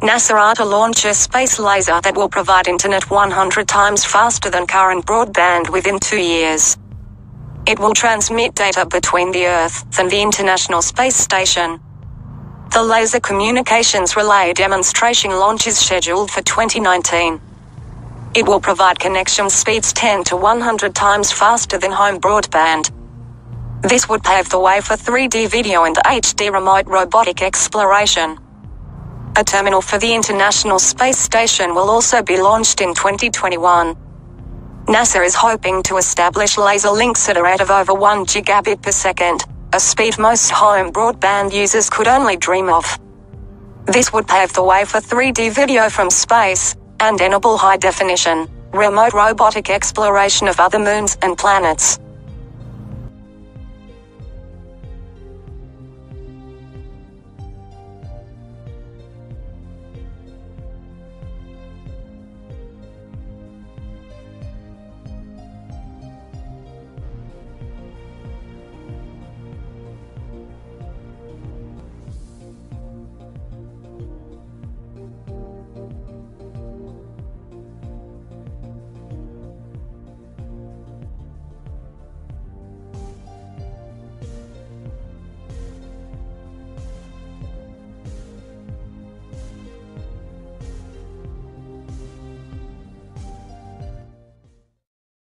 NASA to launch a space laser that will provide internet 100 times faster than current broadband within two years. It will transmit data between the Earth and the International Space Station. The Laser Communications Relay demonstration launch is scheduled for 2019. It will provide connection speeds 10 to 100 times faster than home broadband. This would pave the way for 3D video and HD remote robotic exploration. A terminal for the International Space Station will also be launched in 2021. NASA is hoping to establish laser links at a rate of over 1 gigabit per second, a speed most home broadband users could only dream of. This would pave the way for 3D video from space, and enable high definition, remote robotic exploration of other moons and planets.